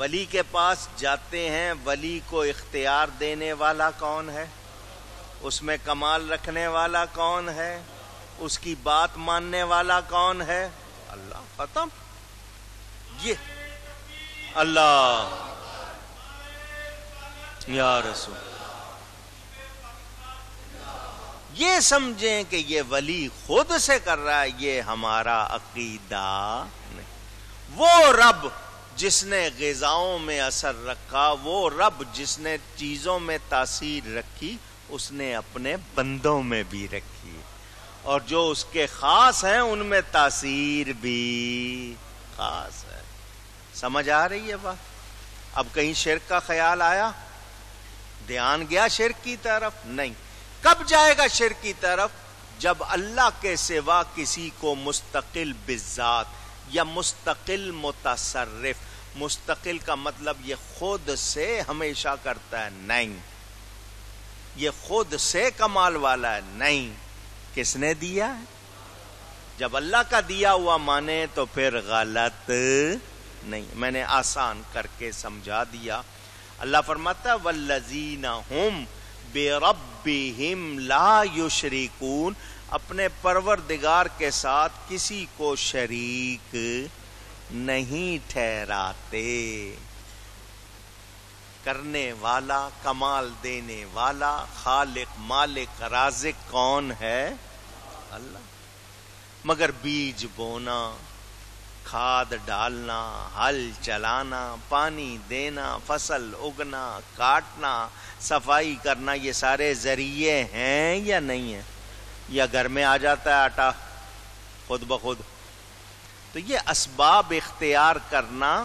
ولی کے پاس جاتے ہیں، ولی کو اختیار دینے والا کون ہے؟ اس میں کمال رکھنے والا کون ہے؟ اس کی بات ماننے والا کون ہے؟ اللہ، ختم۔ یہ۔ اللہ۔ یا رسول۔ یہ سمجھیں کہ یہ ولی خود سے کر رہا ہے، یہ ہمارا عقیدہ نہیں۔ وہ رب جس نے غذاؤں میں اثر رکھا، وہ رب جس نے چیزوں میں تاثیر رکھی، اس نے اپنے بندوں میں بھی رکھی۔ اور جو اس کے خاص ہیں، ان میں تاثیر بھی خاص ہے۔ سمجھ آ رہی ہے بات؟ اب کہیں شرک کا خیال آیا؟ دھیان گیا شرک کی طرف؟ نہیں۔ کب جائے گا شرک کی طرف؟ جب اللہ کے سوا کسی کو مستقل بذات یا مستقل متصرف مستقل کا مطلب یہ خود سے ہمیشہ کرتا ہے نہیں۔ یہ خود سے کمال والا ہے نہیں۔ کس نے دیا؟ ہے جب اللہ کا دیا ہوا مانے تو پھر غلط نہیں۔ میں نے آسان کر کے سمجھا دیا۔ اللہ فرماتا ولزین ہم بے رب لا یشریکون اپنے پروردگار کے ساتھ کسی کو شریک نہیں ٹھہراتے۔ کرنے والا، کمال دینے والا، خالق، مالک، رازق کون ہے؟ اللہ۔ مگر بیج بونا، کھاد ڈالنا، ہل چلانا، پانی دینا، فصل اگنا، کاٹنا، صفائی کرنا، یہ سارے ذریعے ہیں یا نہیں ہیں؟ یا گھر میں آ جاتا ہے آٹا، خود بخود۔ تو یہ اسباب اختیار کرنا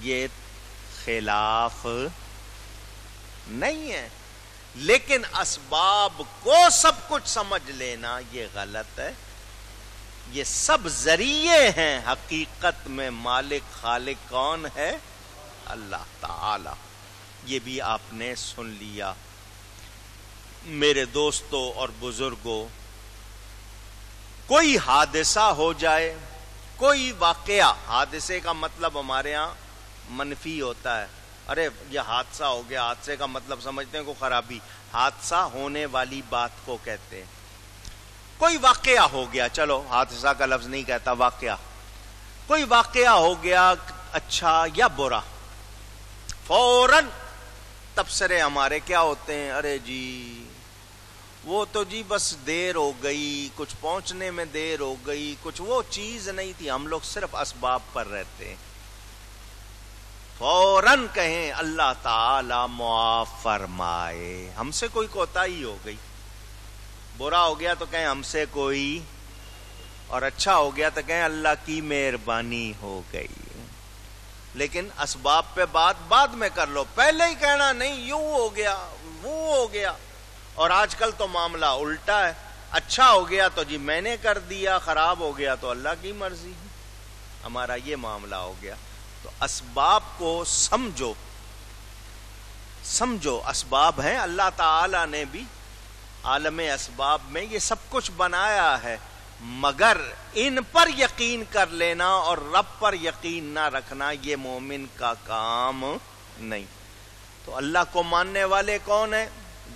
یہ خلاف نہیں ہے۔ لیکن اسباب کو سب کچھ سمجھ لینا یہ غلط ہے۔ یہ سب ذریعے ہیں۔ حقیقت میں مالک خالق کون ہے؟ اللہ تعالی۔ یہ بھی آپ نے سن لیا۔ میرے دوستوں اور بزرگوں، کوئی حادثہ ہو جائے کوئی واقعہ، حادثے کا مطلب ہمارے یہاں منفی ہوتا ہے۔ ارے، یہ حادثہ ہو گیا، حادثے کا مطلب سمجھتے ہیں کو خرابی۔ حادثہ ہونے والی بات کو کہتے ہیں۔ کوئی واقعہ ہو گیا، چلو، حادثہ کا لفظ نہیں کہتا، واقعہ۔ کوئی واقعہ ہو گیا اچھا یا برا۔ فوراً تبصرے ہمارے کیا ہوتے ہیں؟ ارے جی وہ تو جی بس دیر ہو گئی، کچھ پہنچنے میں دیر ہو گئی، کچھ وہ چیز نہیں تھی، ہم لوگ صرف اسباب پر رہتے ہیں۔ فوراً کہیں اللہ تعالی معاف فرمائے۔ ہم سے کوئی کوتا ہی ہو گئی۔ برا ہو گیا تو کہیں ہم سے کوئی، اور اچھا ہو گیا تو کہیں اللہ کی مہربانی ہو گئی۔ لیکن اسباب پہ بات بعد میں کر لو۔ پہلے ہی کہنا، نہیں، یوں ہو گیا، وہ ہو گیا۔ اور آج کل تو معاملہ الٹا ہے۔ اچھا ہو گیا تو جی میں نے کر دیا، خراب ہو گیا تو اللہ کی مرضی ہے۔ ہمارا یہ معاملہ ہو گیا۔ تو اسباب کو سمجھو۔ سمجھو، اسباب ہیں۔ اللہ تعالی نے بھی عالم اسباب میں یہ سب کچھ بنایا ہے۔ مگر ان پر یقین کر لینا اور رب پر یقین نہ رکھنا یہ مومن کا کام نہیں۔ تو اللہ کو ماننے والے کون ہیں؟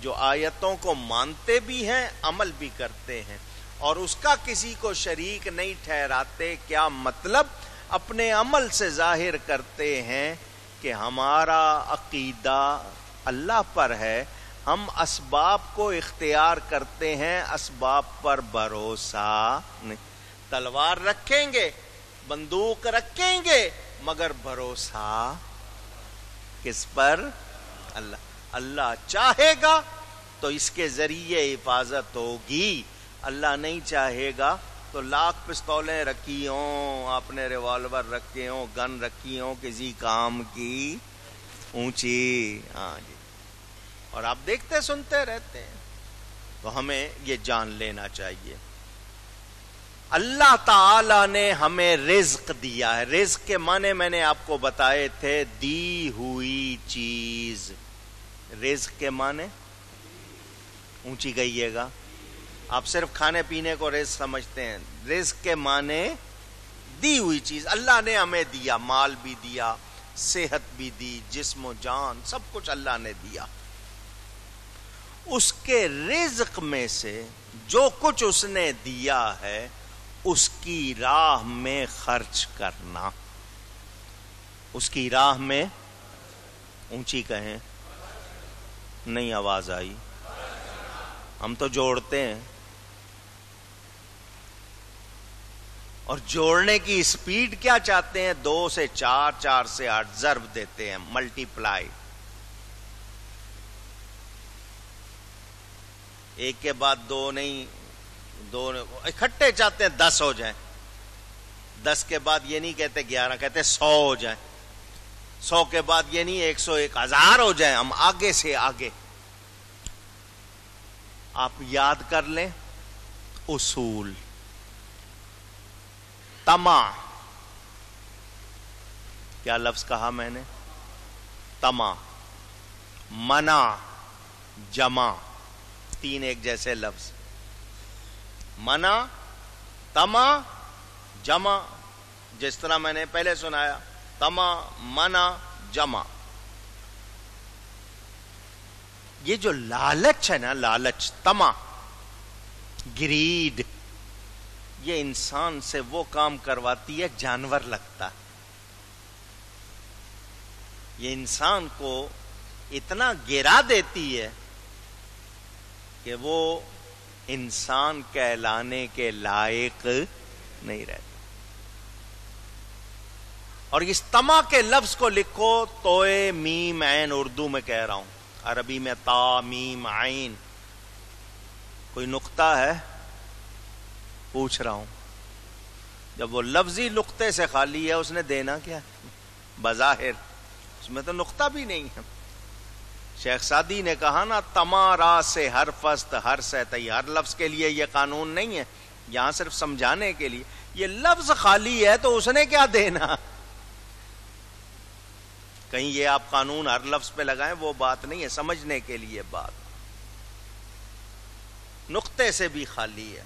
جو آیتوں کو مانتے بھی ہیں، عمل بھی کرتے ہیں۔ اور اس کا کسی کو شریک نہیں ٹھہراتے، کیا مطلب؟ اپنے عمل سے ظاہر کرتے ہیں کہ ہمارا عقیدہ اللہ پر ہے۔ ہم اسباب کو اختیار کرتے ہیں، اسباب پر بھروسہ نہیں۔ تلوار رکھیں گے، بندوق رکھیں گے، مگر بھروسہ کس پر؟ اللہ۔ اللہ چاہے گا تو اس کے ذریعے حفاظت ہوگی۔ اللہ نہیں چاہے گا تو لاکھ پستولیں رکھی ہوں آپ نے ریوالور رکھے ہوں گن رکھی ہوں، کسی کام کی۔ اونچی ہاں جی۔ اور آپ دیکھتے سنتے رہتے ہیں۔ تو ہمیں یہ جان لینا چاہیے۔ اللہ تعالی نے ہمیں رزق دیا ہے۔ رزق کے معنی میں نے آپ کو بتائے تھے، دی ہوئی چیز۔ رزق کے معنی؟ اونچی گئیے گا۔ آپ صرف کھانے پینے کو رزق سمجھتے ہیں۔ رزق کے معنی دی ہوئی چیز۔ اللہ نے ہمیں دیا، مال بھی دیا، صحت بھی دی، جسم و جان، سب کچھ اللہ نے دیا۔ اس کے رزق میں سے جو کچھ اس نے دیا ہے، اس کی راہ میں خرچ کرنا۔ اس کی راہ میں، اونچی کہیں نہیں آواز آئی۔ ہم تو جوڑتے ہیں۔ اور جوڑنے کی اسپیڈ کیا چاہتے ہیں؟ دو سے چار چار سے آٹھ ضرب دیتے ہیں ملٹی پلائی ایک کے بعد دو نہیں، دو اکٹھے چاہتے ہیں، دس ہو جائیں۔ دس کے بعد یہ نہیں کہتے گیارہ، کہتے سو ہو جائیں۔ سو کے بعد یہ نہیں، ایک سو ایک ہزار ہو جائیں۔ ہم آگے سے آگے۔ آپ یاد کر لیں اصول تما کیا لفظ کہا میں نے تما منا جمع تین ایک جیسے لفظ منا تما جمع جس طرح میں نے پہلے سنایا تما منا جمع یہ جو لالچ ہے نا، لالچ، تما، گریڈ، یہ انسان سے وہ کام کرواتی ہے، جانور لگتا یہ انسان کو اتنا گرا دیتی ہے کہ وہ انسان کہلانے کے لائق نہیں رہتا۔ اور اس تما کے لفظ کو لکھو، توئے، میم عین اردو میں کہہ رہا ہوں۔ عربی میں تا، میم، عین۔ کوئی نقطہ ہے؟ پوچھ رہا ہوں۔ جب وہ لفظی نقطے سے خالی ہے، اس نے دینا کیا؟ بظاہر، اس میں تو نقطہ بھی نہیں ہے۔ شیخ سادی نے کہا نا تمارا سے ہر فست ہر ستئی ہر لفظ کے لیے یہ قانون نہیں ہے۔ یہاں صرف سمجھانے کے لیے۔ یہ لفظ خالی ہے تو اس نے کیا دینا؟ کہیں یہ آپ قانون ہر لفظ پہ لگائیں، وہ بات نہیں ہے، سمجھنے کے لیے بات۔ نقطے سے بھی خالی ہے۔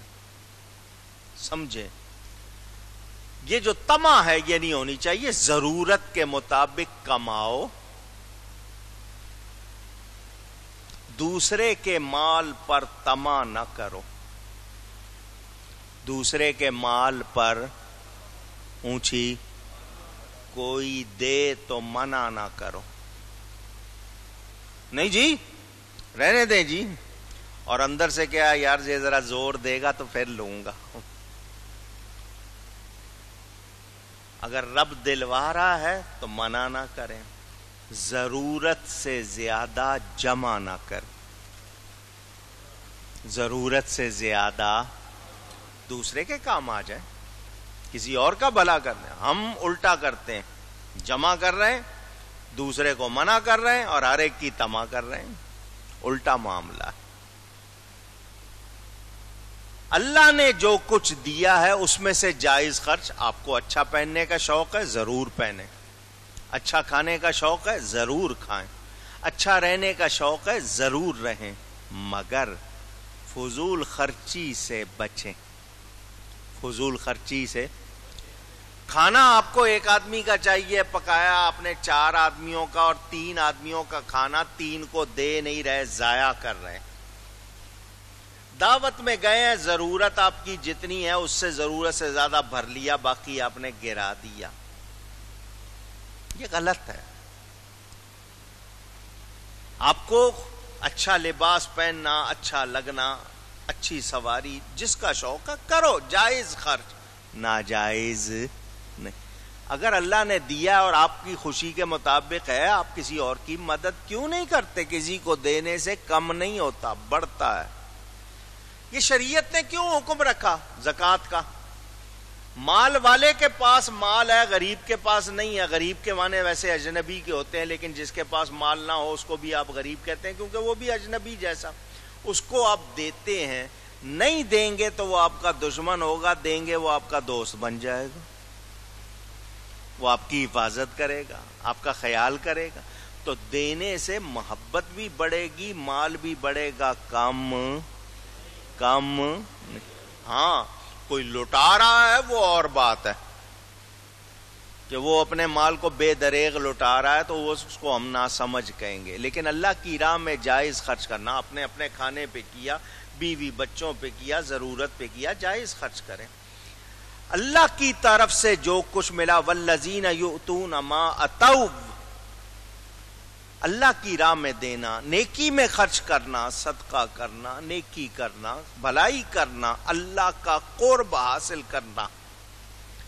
سمجھے یہ جو تما ہے، یہ نہیں ہونی چاہیے۔ ضرورت کے مطابق کماؤ۔ دوسرے کے مال پر تما نہ کرو۔ دوسرے کے مال پر اونچی کوئی دے تو منع نہ کرو۔ نہیں جی؟ رہنے دیں جی۔ اور اندر سے کیا یار یہ ذرا زور دے گا تو پھر لوں گا۔ اگر رب دلوا رہا ہے تو منع نہ کریں۔ ضرورت سے زیادہ جمع نہ کر ضرورت سے زیادہ دوسرے کے کام آ جائے کسی اور کا بھلا کرتے ہیں۔ ہم الٹا کرتے ہیں، جمع کر رہے ہیں، دوسرے کو منع کر رہے ہیں اور ہر ایک کی تما کر رہے ہیں۔ الٹا معاملہ ہے۔ اللہ نے جو کچھ دیا ہے، اس میں سے جائز خرچ آپ کو اچھا پہننے کا شوق ہے، ضرور پہنے اچھا کھانے کا شوق ہے، ضرور کھائیں۔ اچھا رہنے کا شوق ہے، ضرور رہیں۔ مگر فضول خرچی سے بچیں۔ فضول خرچی سے کھانا آپ کو ایک آدمی کا چاہیے، پکایا آپ نے چار آدمیوں کا اور تین آدمیوں کا کھانا، تین کو دے نہیں رہے، ضائع کر رہے دعوت میں گئے ہیں، ضرورت آپ کی جتنی ہے، اس سے ضرورت سے زیادہ بھر لیا، باقی آپ نے گرا دیا۔ یہ غلط ہے۔ آپ کو اچھا لباس پہننا اچھا لگنا، اچھی سواری، جس کا شوق ہے، کرو، جائز خرچ۔ ناجائز۔ نہیں۔ اگر اللہ نے دیا اور آپ کی خوشی کے مطابق ہے، آپ کسی اور کی مدد کیوں نہیں کرتے؟ کسی کو دینے سے کم نہیں ہوتا، بڑھتا ہے۔ یہ شریعت نے کیوں حکم رکھا؟ زکات کا۔ مال والے کے پاس مال ہے، غریب کے پاس نہیں ہے۔ غریب کے معنی ویسے اجنبی کے ہوتے ہیں، لیکن جس کے پاس مال نہ ہو، اس کو بھی آپ غریب کہتے ہیں، کیونکہ وہ بھی اجنبی جیسا۔ اس کو آپ دیتے ہیں، نہیں دیں گے تو وہ آپ کا دشمن ہوگا، دیں گے وہ آپ کا دوست بن جائے گا۔ وہ آپ کی حفاظت کرے گا، آپ کا خیال کرے گا۔ تو دینے سے محبت بھی بڑھے گی، مال بھی بڑھے گا۔ کم کم ہاں کوئی لٹا رہا ہے، وہ اور بات ہے۔ کہ وہ اپنے مال کو بے دریغ لٹا رہا ہے تو وہ اس کو ہم نہ سمجھ کہیں گے۔ لیکن اللہ کی راہ میں جائز خرچ کرنا، اپنے اپنے کھانے پہ کیا، بیوی بچوں پہ کیا، ضرورت پہ کیا، جائز خرچ کریں۔ اللہ کی طرف سے جو کچھ ملا ولزین یؤتون ما اتو اللہ کی راہ میں دینا، نیکی میں خرچ کرنا، صدقہ کرنا، نیکی کرنا، بھلائی کرنا، اللہ کا قرب حاصل کرنا۔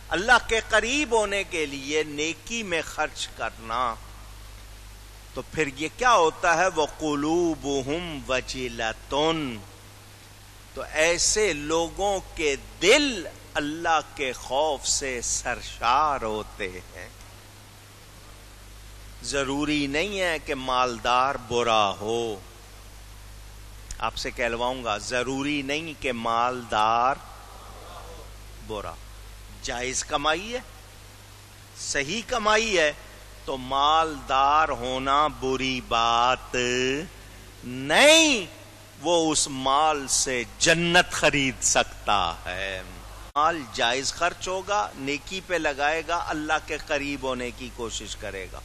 اللہ کے قریب ہونے کے لیے نیکی میں خرچ کرنا۔ تو پھر یہ کیا ہوتا ہے؟ وہ قلوب ہم تو ایسے لوگوں کے دل اللہ کے خوف سے سرشار ہوتے ہیں۔ ضروری نہیں ہے کہ مالدار برا ہو۔ آپ سے کہلواؤں گا، ضروری نہیں کہ مالدار برا۔ جائز کمائی ہے، صحیح کمائی ہے، تو مالدار ہونا بری بات نہیں، وہ اس مال سے جنت خرید سکتا ہے۔ مال جائز خرچ ہوگا، نیکی پہ لگائے گا، اللہ کے قریب ہونے کی کوشش کرے گا۔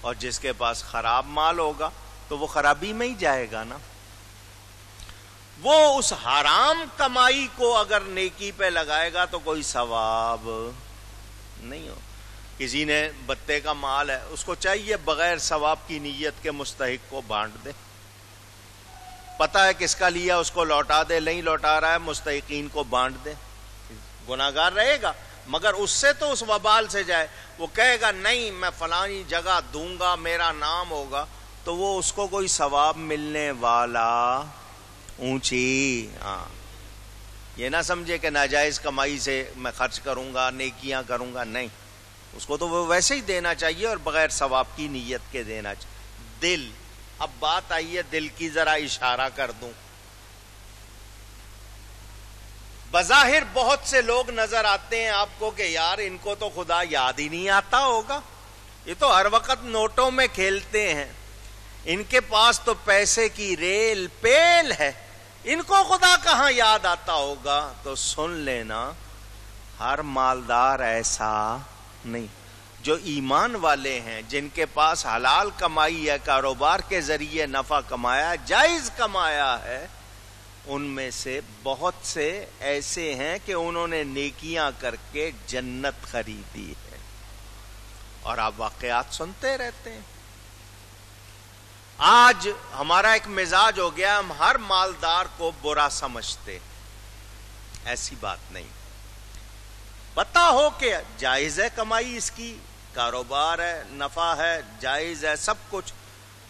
اور جس کے پاس خراب مال ہوگا تو وہ خرابی میں ہی جائے گا نا۔ وہ اس حرام کمائی کو اگر نیکی پہ لگائے گا تو کوئی ثواب نہیں ہو۔ کسی نے بتے کا مال ہے، اس کو چاہیے بغیر ثواب کی نیت کے مستحق کو بانٹ دے۔ پتا ہے کس کا لیا، اس کو لوٹا دے، نہیں لوٹا رہا ہے، مستحقین کو بانٹ دے۔ گناگار رہے گا، مگر اس سے تو اس وبال سے جائے۔ وہ کہے گا، نہیں، میں فلانی جگہ دوں گا، میرا نام ہوگا۔ تو وہ اس کو کوئی ثواب ملنے والا اونچی ہاں۔ یہ نہ سمجھے کہ ناجائز کمائی سے میں خرچ کروں گا، نیکیاں کروں گا، نہیں۔ اس کو تو وہ ویسے ہی دینا چاہیے اور بغیر ثواب کی نیت کے دینا چاہیے۔ دل، اب بات آئی ہے، دل کی ذرا اشارہ کر دوں۔ بظاہر بہت سے لوگ نظر آتے ہیں آپ کو کہ یار ان کو تو خدا یاد ہی نہیں آتا ہوگا۔ یہ تو ہر وقت نوٹوں میں کھیلتے ہیں۔ ان کے پاس تو پیسے کی ریل پیل ہے۔ ان کو خدا کہاں یاد آتا ہوگا؟ تو سن لینا، ہر مالدار ایسا نہیں۔ جو ایمان والے ہیں، جن کے پاس حلال کمائی ہے کاروبار کے ذریعے نفع کمایا، جائز کمایا ہے ان میں سے بہت سے ایسے ہیں کہ انہوں نے نیکیاں کر کے جنت خریدی ہے۔ اور آپ واقعات سنتے رہتے ہیں۔ آج ہمارا ایک مزاج ہو گیا، ہم ہر مالدار کو برا سمجھتے ایسی بات نہیں۔ پتا ہو کہ جائز ہے کمائی اس کی، کاروبار ہے، نفع ہے، جائز ہے، سب کچھ۔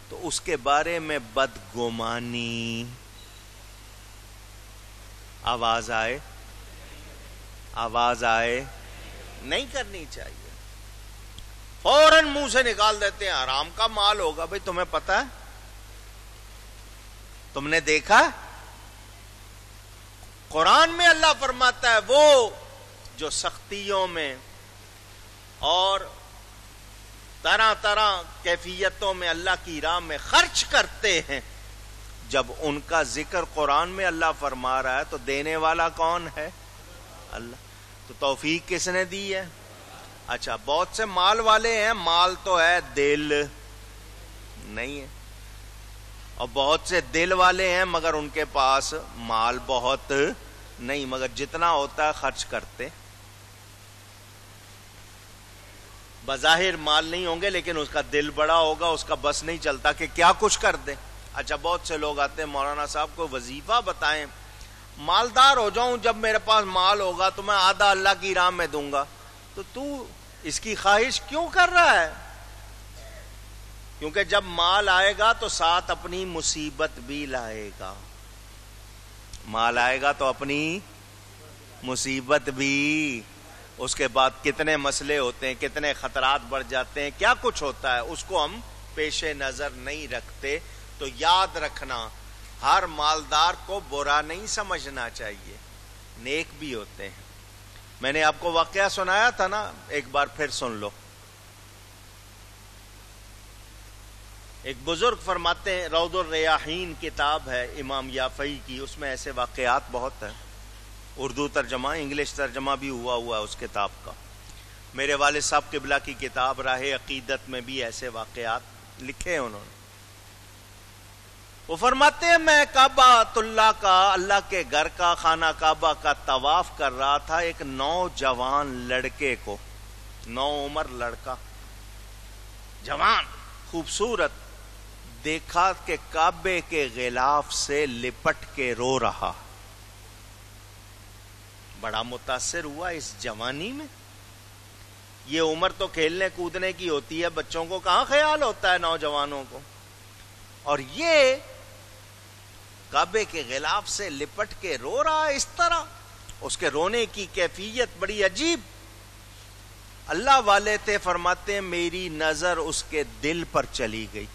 تو اس کے بارے میں بدگمانی۔ آواز آئے۔ آواز آئے۔ نہیں کرنی چاہیے۔ فوراً منہ سے نکال دیتے ہیں۔ آرام کا مال ہوگا۔ بھائی تمہیں پتا ہے؟ تم نے دیکھا؟ قرآن میں اللہ فرماتا ہے، وہ جو سختیوں میں اور طرح طرح کیفیتوں میں اللہ کی راہ میں خرچ کرتے ہیں جب ان کا ذکر قرآن میں اللہ فرما رہا ہے تو دینے والا کون ہے؟ اللہ۔ تو توفیق کس نے دی ہے؟ اچھا بہت سے مال والے ہیں، مال تو ہے دل۔ نہیں ہے۔ اور بہت سے دل والے ہیں، مگر ان کے پاس مال بہت نہیں، مگر جتنا ہوتا ہے خرچ کرتے۔ بظاہر مال نہیں ہوں گے، لیکن اس کا دل بڑا ہوگا، اس کا بس نہیں چلتا کہ کیا کچھ کر دے اچھا بہت سے لوگ آتے ہیں، مولانا صاحب کو وظیفہ بتائیں، مالدار ہو جاؤں، جب میرے پاس مال ہوگا تو میں آدھا اللہ کی راہ میں دوں گا۔ تو تو اس کی خواہش کیوں کر رہا ہے؟ کیونکہ جب مال آئے گا تو ساتھ اپنی مصیبت بھی لائے گا۔ مال آئے گا تو اپنی مصیبت بھی۔ اس کے بعد کتنے مسئلے ہوتے ہیں، کتنے خطرات بڑھ جاتے ہیں، کیا کچھ ہوتا ہے؟ اس کو ہم پیش نظر نہیں رکھتے۔ تو یاد رکھنا، ہر مالدار کو برا نہیں سمجھنا چاہیے۔ نیک بھی ہوتے ہیں۔ میں نے آپ کو واقعہ سنایا تھا نا، ایک بار پھر سن لو۔ ایک بزرگ فرماتے ہیں رود الریاحین کتاب ہے امام یافعی کی، اس میں ایسے واقعات بہت ہیں۔ اردو ترجمہ، انگلش ترجمہ بھی ہوا ہوا ہے اس کتاب کا۔ میرے والد صاحب قبلہ کی کتاب، راہ عقیدت میں بھی ایسے واقعات لکھے ہیں انہوں نے۔ وہ فرماتے ہیں، میں کعبہ اللہ کا، اللہ کے گھر کا، خانہ کعبہ کا طواف کر رہا تھا ایک نوجوان لڑکے کو۔ نو عمر لڑکا۔ جوان، خوبصورت، دیکھا کہ کعبے کے غلاف سے لپٹ کے رو رہا۔ بڑا متاثر ہوا اس جوانی میں۔ یہ عمر تو کھیلنے کودنے کی ہوتی ہے، بچوں کو کہاں خیال ہوتا ہے نوجوانوں کو؟ اور یہ کعبے کے غلاف سے لپٹ کے رو رہا ہے اس طرح۔ اس کے رونے کی کیفیت بڑی عجیب۔ اللہ والے تھے فرماتے میری نظر اس کے دل پر چلی گئی۔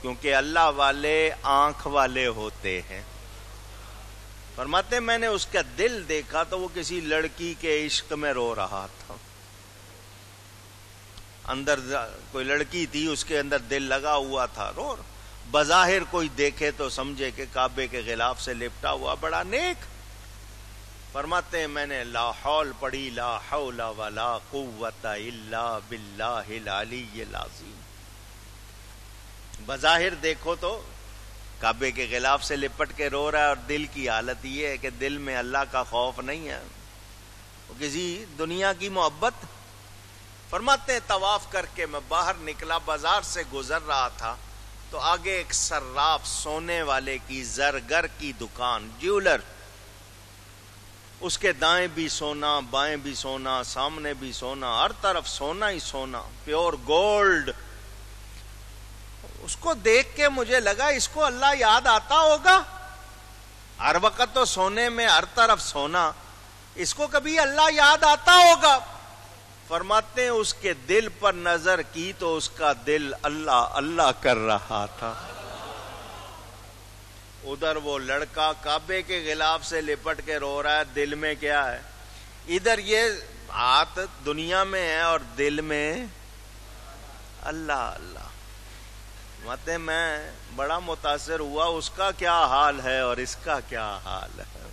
کیونکہ اللہ والے آنکھ والے ہوتے ہیں۔ فرماتے میں نے اس کا دل دیکھا تو وہ کسی لڑکی کے عشق میں رو رہا تھا۔ اندر کوئی لڑکی تھی، اس کے اندر دل لگا ہوا تھا۔ رو بظاہر کوئی دیکھے تو سمجھے کہ کعبے کے خلاف سے لپٹا ہوا بڑا نیک۔ فرماتے ہیں میں نے لا حول پڑھی، لا حول ولا قوت الا باللہ العلی العظیم۔ بظاہر دیکھو تو کعبے کے خلاف سے لپٹ کے رو رہا ہے اور دل کی حالت یہ ہے کہ دل میں اللہ کا خوف نہیں ہے۔ وہ کسی دنیا کی محبت۔ فرماتے ہیں طواف کر کے میں باہر نکلا، بازار سے گزر رہا تھا۔ تو آگے ایک سراف سونے والے کی زرگر کی دکان، جیولر۔ اس کے دائیں بھی سونا، بائیں بھی سونا، سامنے بھی سونا، ہر طرف سونا ہی سونا، پیور گولڈ۔ اس کو دیکھ کے مجھے لگا اس کو اللہ یاد آتا ہوگا۔ ہر وقت تو سونے میں ہر طرف سونا، اس کو کبھی اللہ یاد آتا ہوگا۔ فرماتے ہیں اس کے دل پر نظر کی تو اس کا دل اللہ اللہ کر رہا تھا۔ ادھر وہ لڑکا کعبے کے خلاف سے لپٹ کے رو رہا ہے، دل میں کیا ہے؟ ادھر یہ ہاتھ دنیا میں ہے اور دل میں اللہ اللہ۔ مت میں بڑا متاثر ہوا، اس کا کیا حال ہے اور اس کا کیا حال ہے؟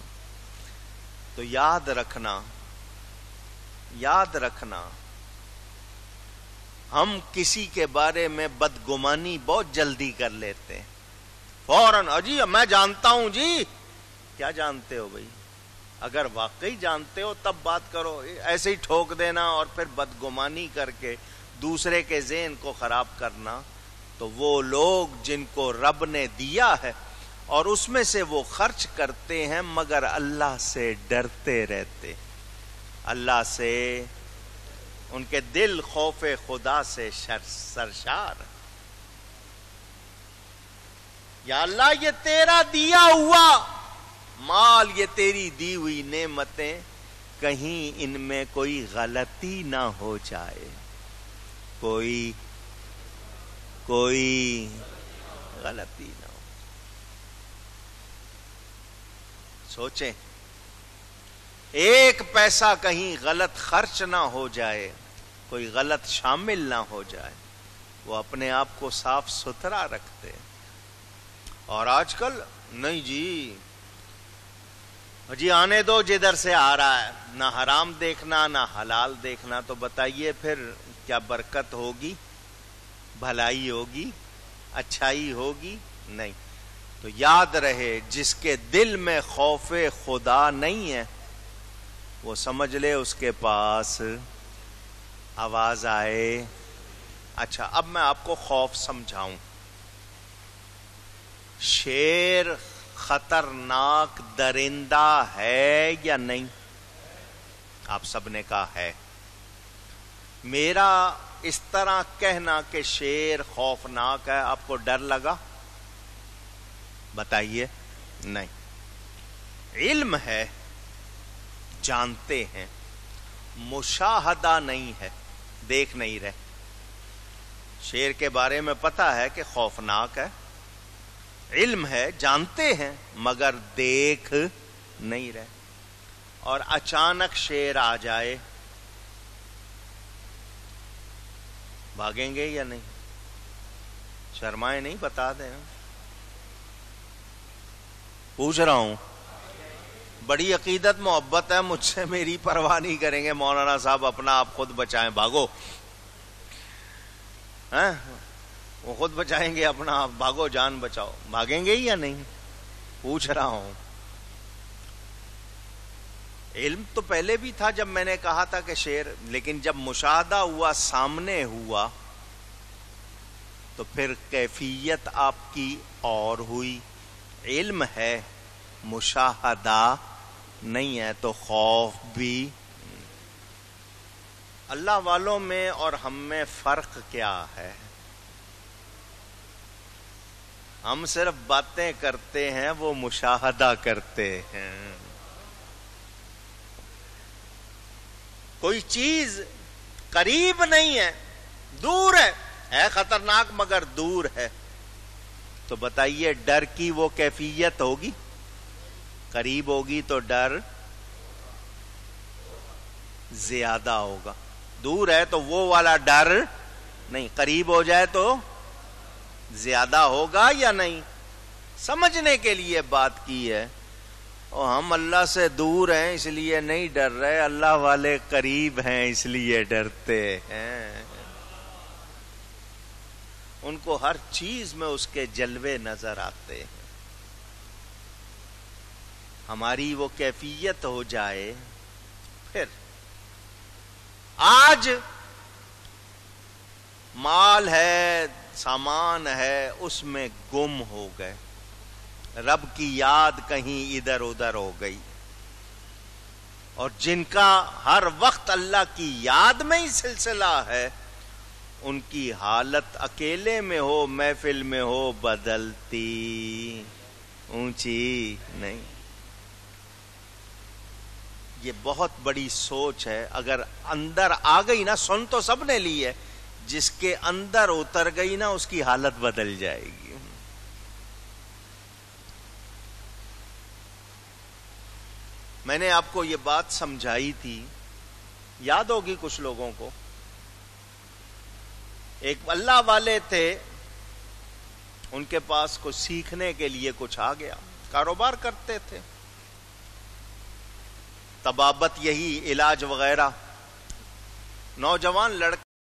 تو یاد رکھنا یاد رکھنا، ہم کسی کے بارے میں بدگمانی بہت جلدی کر لیتے ہیں۔ فوراً اجی میں جانتا ہوں جی۔ کیا جانتے ہو بھائی؟ اگر واقعی جانتے ہو، تب بات کرو۔ ایسے ہی ٹھوک دینا اور پھر بدگمانی کر کے دوسرے کے ذہن کو خراب کرنا، تو وہ لوگ جن کو رب نے دیا ہے اور اس میں سے وہ خرچ کرتے ہیں، مگر اللہ سے ڈرتے رہتے اللہ سے، ان کے دل خوف خدا سے سرشار۔ یا اللہ، یہ تیرا دیا ہوا مال، یہ تیری دی ہوئی نعمتیں کہیں ان میں کوئی غلطی نہ ہو جائے۔ کوئی کوئی غلطی نہ ہو۔ سوچیں۔ ایک پیسہ کہیں غلط خرچ نہ ہو جائے، کوئی غلط شامل نہ ہو جائے، وہ اپنے آپ کو صاف ستھرا رکھتے۔ اور آج کل، نہیں جی۔ جی آنے دو جدھر سے آ رہا ہے، نہ حرام دیکھنا، نہ حلال دیکھنا، تو بتائیے پھر کیا برکت ہوگی؟ بھلائی ہوگی؟ اچھائی ہوگی؟ نہیں۔ تو یاد رہے، جس کے دل میں خوف خدا نہیں ہے وہ سمجھ لے اس کے پاس۔ آواز آئے۔ اچھا اب میں آپ کو خوف سمجھاؤں۔ شیر خطرناک درندہ ہے یا نہیں؟ آپ سب نے کہا ہے۔ میرا اس طرح کہنا کہ شیر خوفناک ہے، آپ کو ڈر لگا؟ بتائیے، نہیں۔ علم ہے۔ جانتے ہیں۔ مشاہدہ نہیں ہے، دیکھ نہیں رہے۔ شیر کے بارے میں پتا ہے کہ خوفناک ہے۔ علم ہے، جانتے ہیں، مگر دیکھ نہیں رہے۔ اور اچانک شیر آ جائے۔ بھاگیں گے یا نہیں؟ شرمائے نہیں، بتا دیں۔ پوچھ رہا ہوں۔ بڑی عقیدت محبت ہے، مجھ سے میری پرواہ نہیں کریں گے۔ مولانا صاحب، اپنا آپ خود بچائیں، بھاگو۔ ہاں؟ وہ خود بچائیں گے، اپنا آپ بھاگو، جان بچاؤ۔ بھاگیں گے یا نہیں؟ پوچھ رہا ہوں۔ علم تو پہلے بھی تھا جب میں نے کہا تھا کہ شیر لیکن جب مشاہدہ ہوا، سامنے ہوا، تو پھر کیفیت آپ کی اور ہوئی۔ علم ہے مشاہدہ۔ نہیں ہے تو خوف بھی اللہ والوں میں اور ہم میں فرق کیا ہے؟ ہم صرف باتیں کرتے ہیں، وہ مشاہدہ کرتے ہیں۔ کوئی چیز قریب نہیں ہے، دور ہے۔ ہے خطرناک مگر دور ہے۔ تو بتائیے، ڈر کی وہ کیفیت ہوگی؟ قریب ہوگی تو ڈر زیادہ ہوگا۔ دور ہے تو وہ والا ڈر نہیں۔ قریب ہو جائے تو زیادہ ہوگا یا نہیں؟ سمجھنے کے لیے بات کی ہے۔ اور ہم اللہ سے دور ہیں اس لیے نہیں ڈر رہے۔ اللہ والے قریب ہیں اس لیے ڈرتے ہیں۔ ان کو ہر چیز میں اس کے جلوے نظر آتے ہیں۔ ہماری وہ کیفیت ہو جائے، پھر آج مال ہے، سامان ہے، اس میں گم ہو گئے۔ رب کی یاد کہیں ادھر ادھر ہو گئی۔ اور جن کا ہر وقت اللہ کی یاد میں ہی سلسلہ ہے، ان کی حالت اکیلے میں ہو، محفل میں ہو، بدلتی، اونچی نہیں۔ یہ بہت بڑی سوچ ہے۔ اگر اندر آ گئی نا، سن تو سب نے لی ہے، جس کے اندر اتر گئی نا، اس کی حالت بدل جائے گی۔ میں نے آپ کو یہ بات سمجھائی تھی۔ یاد ہوگی کچھ لوگوں کو۔ ایک اللہ والے تھے، ان کے پاس کچھ سیکھنے کے لیے کچھ آ گیا، کاروبار کرتے تھے۔ تبابت یہی علاج وغیرہ۔ نوجوان لڑکے